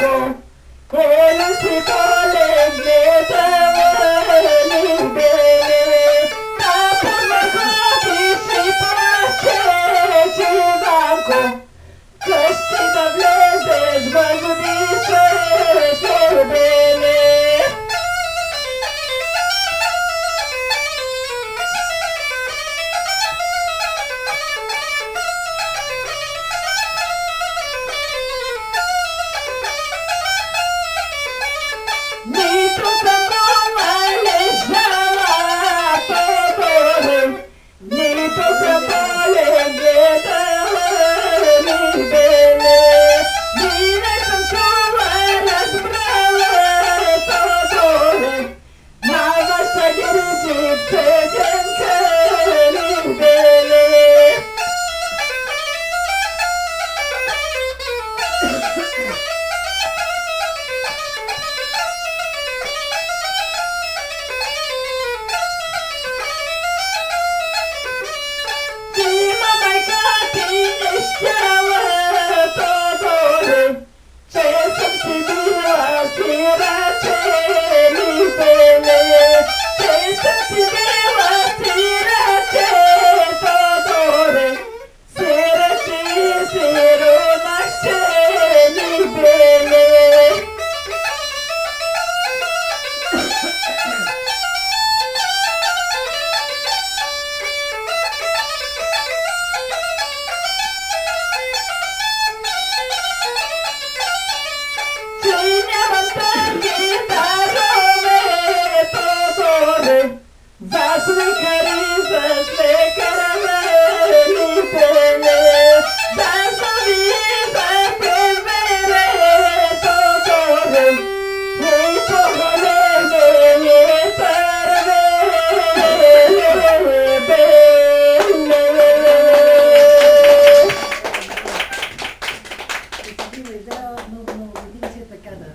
go. si les da, no, no, tiene cierta cara.